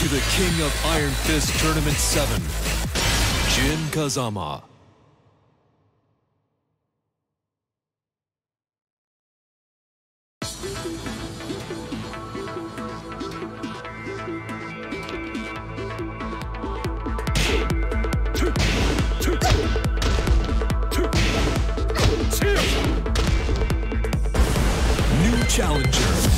To the King of Iron Fist Tournament 7, Jin Kazama. New challenger.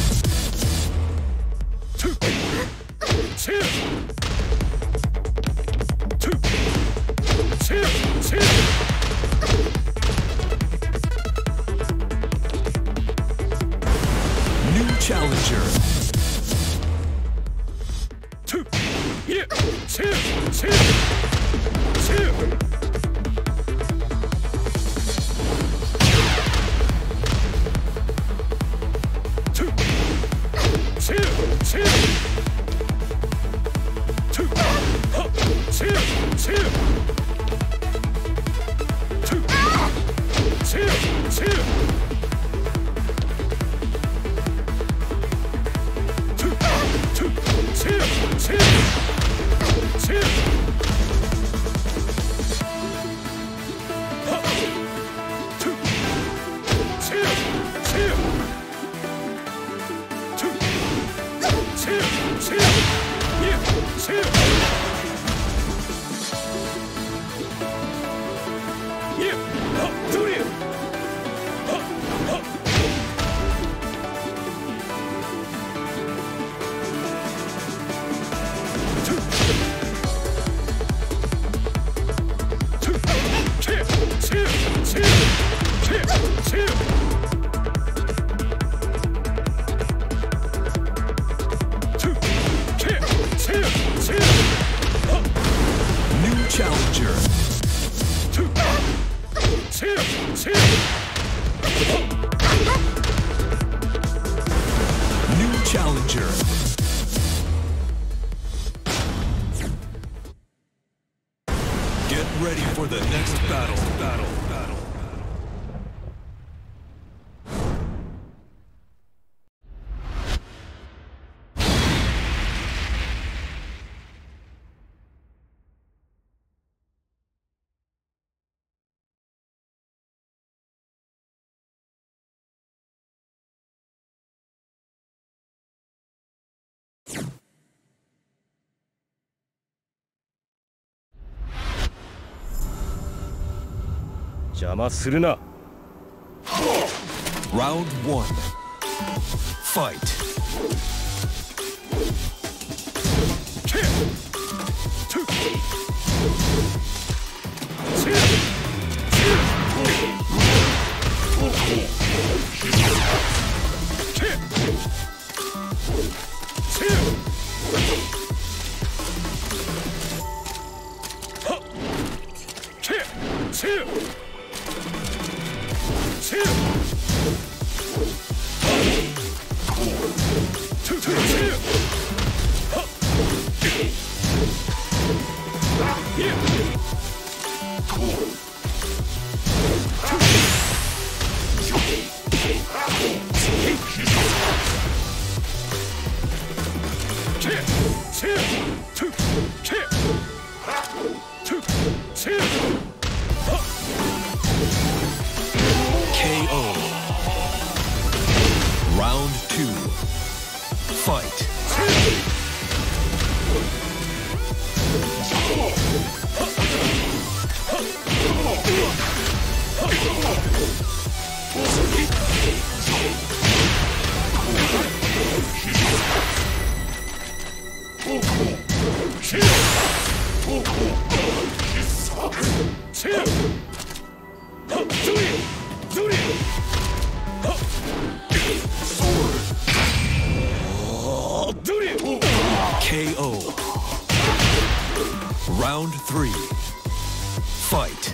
New Round one. Fight. KO. KO. Round three. Fight.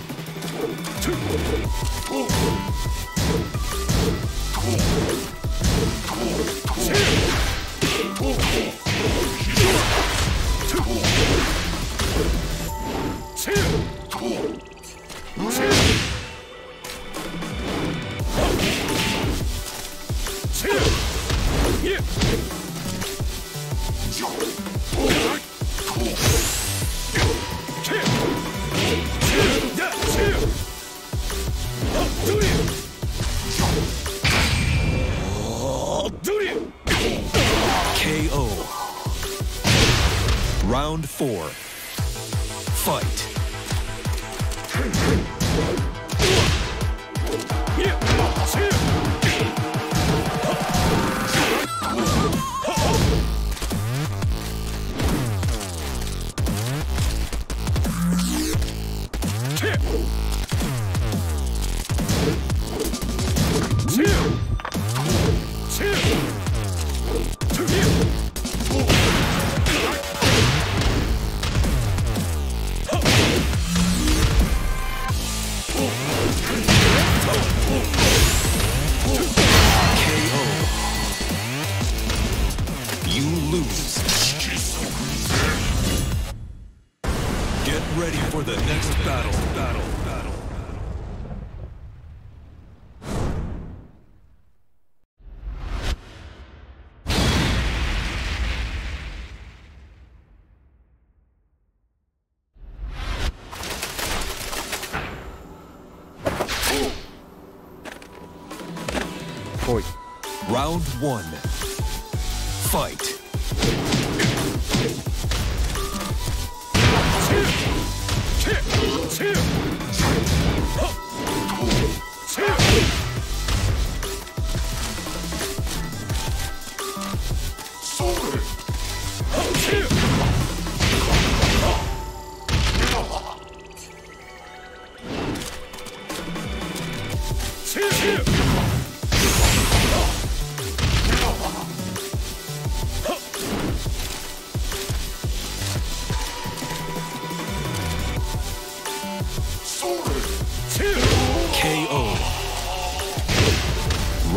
Yeah. I'll do you! KO. Round four. Fight. Round one. Fight.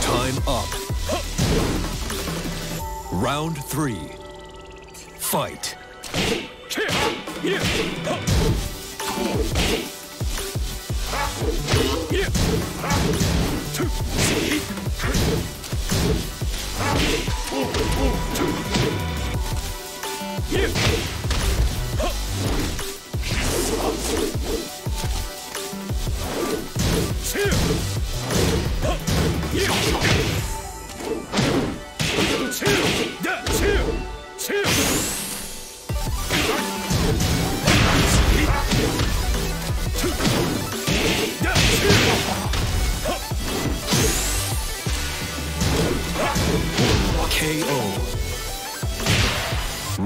Time up. Round three. Fight.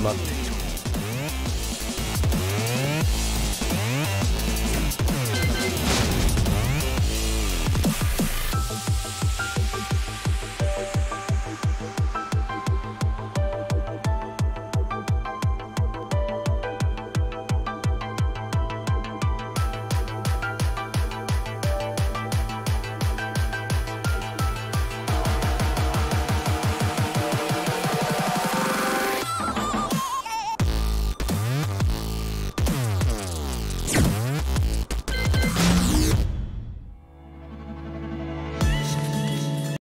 待っている